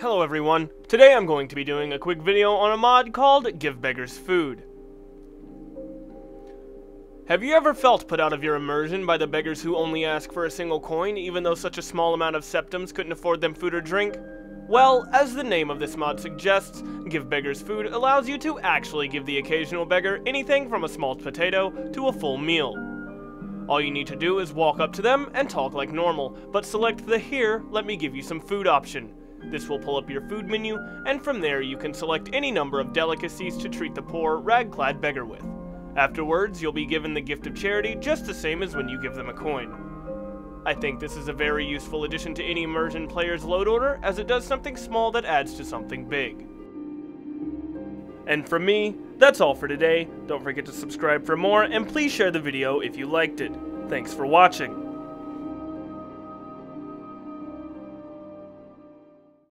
Hello everyone, today I'm going to be doing a quick video on a mod called Give Beggars Food. Have you ever felt put out of your immersion by the beggars who only ask for a single coin even though such a small amount of septims couldn't afford them food or drink? Well, as the name of this mod suggests, Give Beggars Food allows you to actually give the occasional beggar anything from a small potato to a full meal. All you need to do is walk up to them and talk like normal, but select the Here, let me give you some food option. This will pull up your food menu, and from there you can select any number of delicacies to treat the poor, rag-clad beggar with. Afterwards, you'll be given the gift of charity just the same as when you give them a coin. I think this is a very useful addition to any immersion player's load order, as it does something small that adds to something big. And from me, that's all for today. Don't forget to subscribe for more, and please share the video if you liked it. Thanks for watching.